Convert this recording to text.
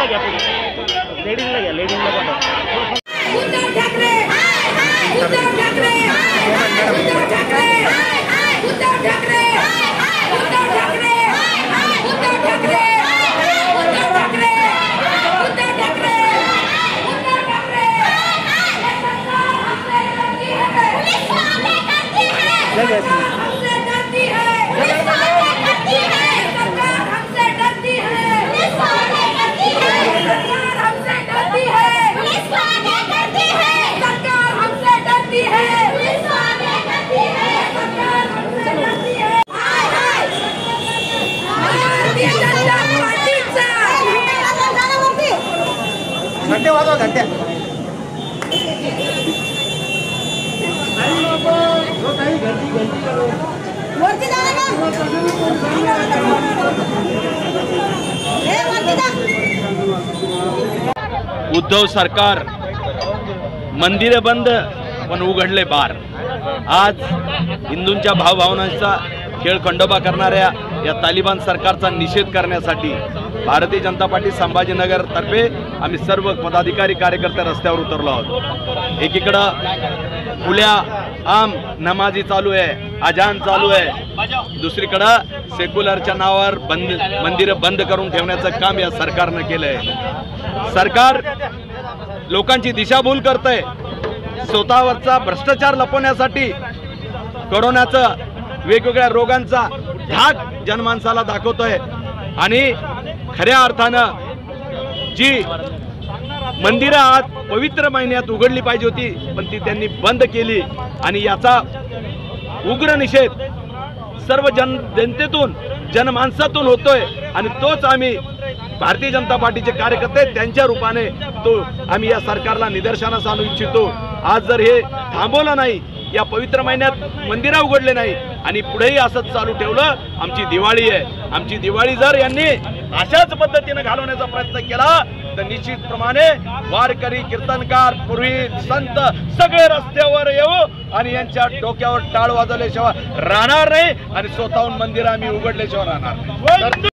लेडीजला घ्या पुढे लेडीजला घंटे वाजवा उद्धव सरकार मंदिरे बंद पण उघडले बार आज हिंदूंच्या भावभावनांचा खेळ खंडोबा करणाऱ्या या तालिबान सरकारचा निषेध करण्यासाठी भारतीय जनता पार्टी संभाजीनगर तर्फे आम्ही सर्व पदाधिकारी कार्यकर्ते रस्त्यावर उतरलो आहोत. एकीकडं खुल्या आम नमाजी चालू आहे अजान चालू आहे. दुसरीकडं सेक्युलरच्या नावावर बंद मंदिरं बंद करून ठेवण्याचं काम या सरकारनं केलंय. सरकार लोकांची दिशाभूल करतंय. स्वतःवरचा भ्रष्टाचार लपवण्यासाठी कोरोनाचं वेगवेगळ्या रोगांचा धाक जनमानसाला दाखवतोय. आणि खऱ्या अर्थानं जी मंदिरं आज पवित्र महिन्यात उघडली पाहिजे होती पण ती त्यांनी बंद केली. आणि याचा उग्र निषेध सर्व जन जनतेतून जनमानसातून होतोय. आणि तोच आम्ही भारतीय जनता पार्टीचे कार्यकर्ते त्यांच्या रूपाने तो आम्ही या सरकारला निदर्शनास आणू इच्छितो. आज जर हे थांबवलं नाही या पवित्र महिन्यात मंदिरं उघडले नाही आणि पुढेही असंच चालू ठेवलं आमची दिवाळी आहे. आमची दिवाळी जर यांनी अशाच पद्धतीने घालवण्याचा प्रयत्न केला तर निश्चितप्रमाणे वारकरी कीर्तनकार पुरोहित संत सगळे रस्त्यावर येऊ आणि यांच्या डोक्यावर टाळ वाजवल्याशिवाय राहणार नाही आणि स्वतःहून मंदिर आम्ही उघडल्याशिवाय राहणार